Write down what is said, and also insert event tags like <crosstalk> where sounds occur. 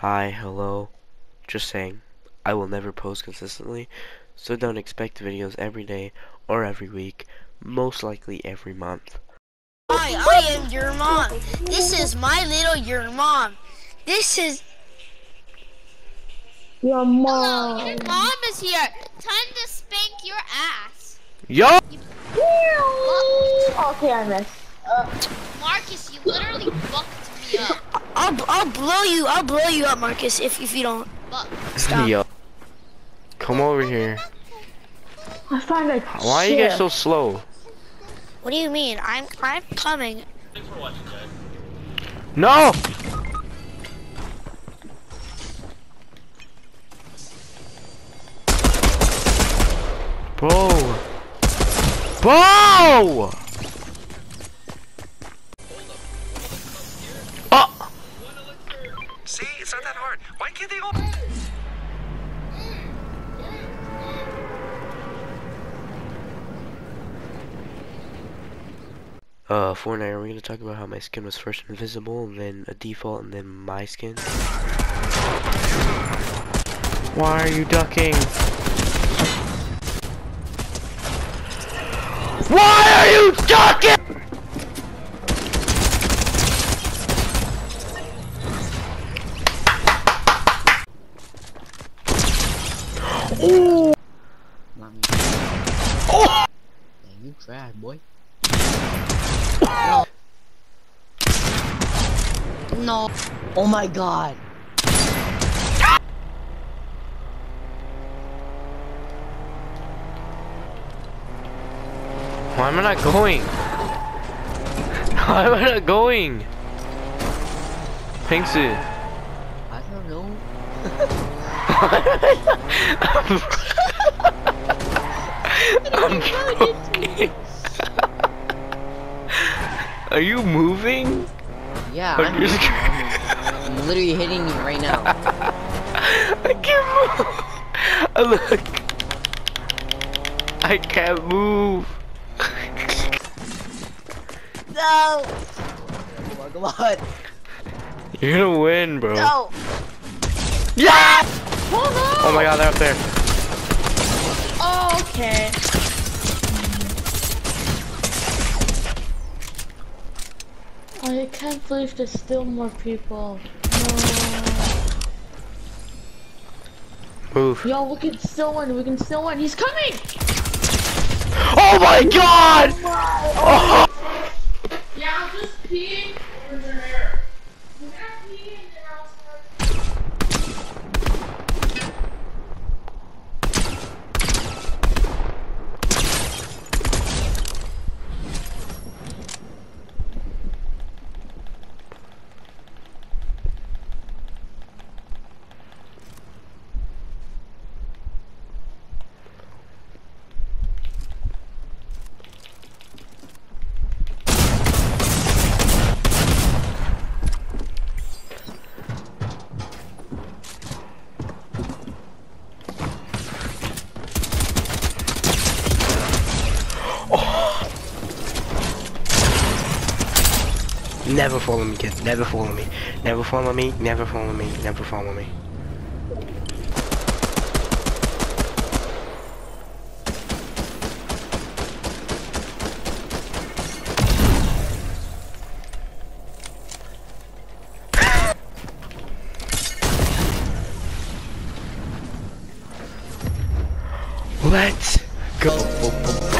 Hi, hello. Just saying, I will never post consistently, so don't expect videos every day or every week, most likely every month. Hi, I am your mom. This is my little your mom. This is Your mom. Hello, Your mom is here. Time to spank your ass. Yo! Okay, I missed. Uh, Marcus, you literally fucked me up. I'll I'll blow you. I'll blow you up, Marcus, if if you don't. Fuck. Stop. Yo. Come over here. I find a Why are you guys so slow? What do you mean? I'm I'm coming. Thanks for watching, guys. No! Bro! Bro! It's not that hard. Why can't they all? Uh, Fortnite, are we gonna talk about how my skin was first invisible, and then a default, and then my skin? Why are you ducking? Why are you ducking? Oh! Mommy. Oh! Dang, you trash, boy. No. Oh my god. Why am I not going? Why am I not going? Pinksu. I don't know. <laughs> I'm broken. <laughs> Are you moving? Yeah, I'm, you I'm literally hitting you right now. <laughs> I can't move. Look. I can't move. No. Oh my god. You're gonna win, bro. No. Yeah! Oh my god, they're up there. Oh, okay. I can't believe there's still more people. No. Move. Yo, we can still win. We can still win. He's coming. Oh my god! Oh! Yeah, Never follow me, kids. Never follow me. Never follow me. Never follow me. Never follow me. Let's go.